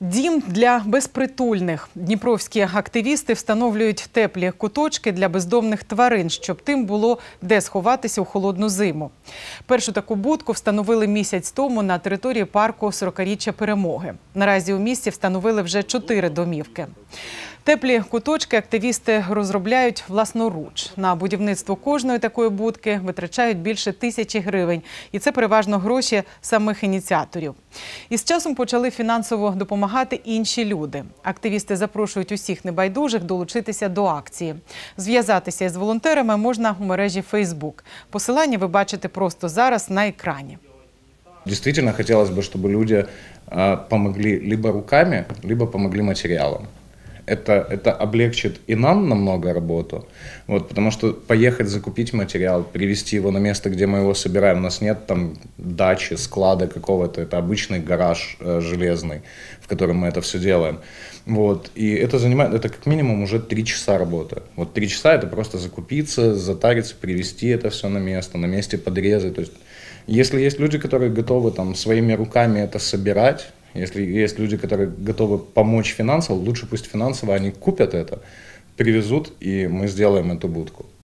Дім для безпритульних. Дніпровські активісти встановлюють теплі куточки для бездомних тварин, щоб тим було де сховатися у холодну зиму. Першу таку будку встановили місяць тому на території парку 40-річчя перемоги. Наразі у місті встановили вже чотири домівки. Теплі куточки активісти розробляють власноруч. На будівництво кожної такої будки витрачають більше тисячі гривень. І це переважно гроші самих ініціаторів. І з часом почали фінансово допомагати інші люди. Активісти запрошують усіх небайдужих долучитися до акції. Зв'язатися із волонтерами можна у мережі Facebook. Посилання ви бачите просто зараз на екрані. Действительно хотелось бы, чтобы люди э, помогли либо руками, либо помогли материалом. Это, это облегчит и нам намного работу, вот, потому что поехать закупить материал, привезти его на место, где мы его собираем, у нас нет там дачи, склада какого-то, это обычный гараж э, железный, в котором мы это все делаем. Вот, и это занимает, это как минимум уже три часа работы. Вот три часа это просто закупиться, затариться, привезти это все на место, на месте подрезать. То есть, если есть люди, которые готовы там своими руками это собирать, если есть люди, которые готовы помочь финансово, лучше пусть финансово они купят это, привезут, и мы сделаем эту будку.